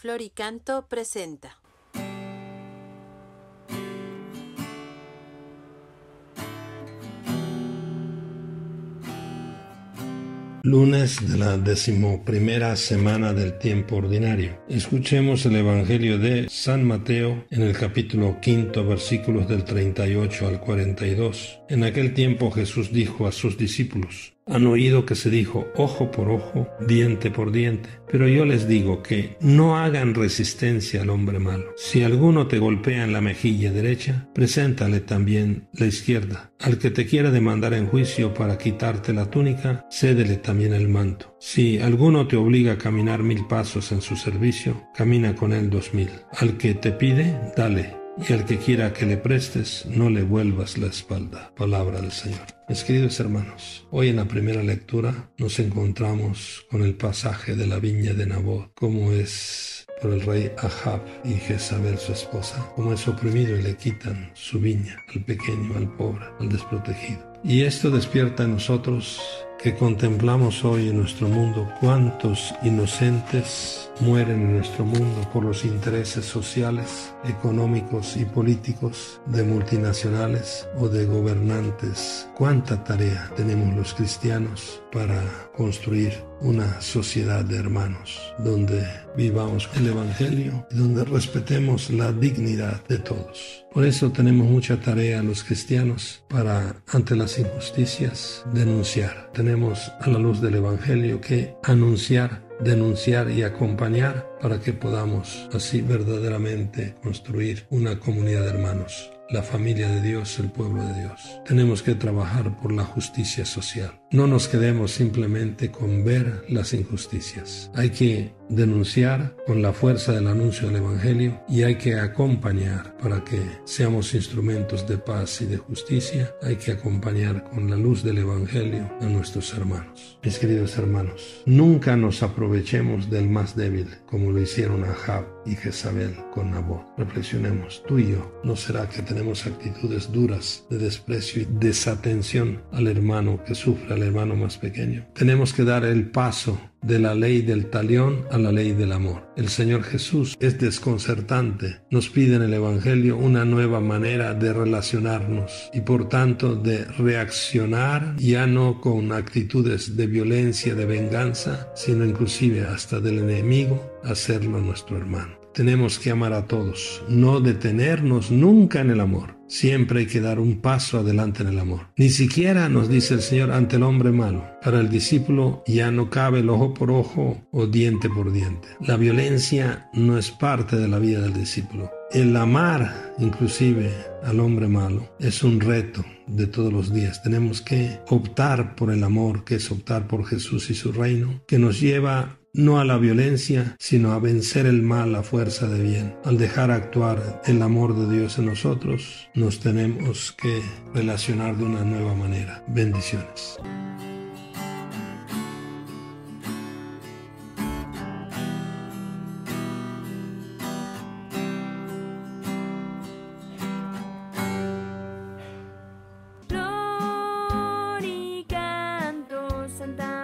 Floricanto presenta. Lunes de la decimoprimera semana del tiempo ordinario. Escuchemos el Evangelio de San Mateo en el capítulo quinto, versículos del 38 al 42. En aquel tiempo Jesús dijo a sus discípulos, han oído que se dijo ojo por ojo, diente por diente, pero yo les digo que no hagan resistencia al hombre malo. Si alguno te golpea en la mejilla derecha, preséntale también la izquierda. Al que te quiera demandar en juicio para quitarte la túnica, cédele también el manto. Si alguno te obliga a caminar mil pasos en su servicio, camina con él dos mil. Al que te pide, dale y al que quiera que le prestes, no le vuelvas la espalda. Palabra del Señor. Mis queridos hermanos, hoy en la primera lectura nos encontramos con el pasaje de la viña de Nabot, como es por el rey Ahab y Jezabel su esposa, como es oprimido y le quitan su viña al pequeño, al pobre, al desprotegido. Y esto despierta en nosotros que contemplamos hoy en nuestro mundo cuántos inocentes mueren en nuestro mundo por los intereses sociales, económicos y políticos de multinacionales o de gobernantes. Cuánta tarea tenemos los cristianos para construir una sociedad de hermanos donde vivamos el Evangelio y donde respetemos la dignidad de todos. Por eso tenemos mucha tarea los cristianos para, ante las injusticias, denunciar. Tenemos a la luz del Evangelio que anunciar denunciar y acompañar para que podamos así verdaderamente construir una comunidad de hermanos la familia de Dios, el pueblo de Dios. Tenemos que trabajar por la justicia social. No nos quedemos simplemente con ver las injusticias. Hay que denunciar con la fuerza del anuncio del Evangelio y hay que acompañar para que seamos instrumentos de paz y de justicia. Hay que acompañar con la luz del Evangelio a nuestros hermanos. Mis queridos hermanos, nunca nos aprovechemos del más débil como lo hicieron Ahab y Jezabel con Nabot. Reflexionemos, tú y yo, ¿no será que tenemos actitudes duras de desprecio y desatención al hermano que sufre, al hermano más pequeño? Tenemos que dar el paso de la ley del talión a la ley del amor. El Señor Jesús es desconcertante. Nos pide en el Evangelio una nueva manera de relacionarnos y por tanto de reaccionar ya no con actitudes de violencia, de venganza, sino inclusive hasta del enemigo, hacerlo nuestro hermano. Tenemos que amar a todos, no detenernos nunca en el amor. Siempre hay que dar un paso adelante en el amor. Ni siquiera nos dice el Señor ante el hombre malo. Para el discípulo ya no cabe el ojo por ojo o diente por diente. La violencia no es parte de la vida del discípulo. El amar inclusive al hombre malo es un reto de todos los días. Tenemos que optar por el amor, que es optar por Jesús y su reino, que nos lleva no a la violencia, sino a vencer el mal a fuerza de bien. Al dejar actuar el amor de Dios en nosotros, nos tenemos que relacionar de una nueva manera. Bendiciones. Gloria, Santa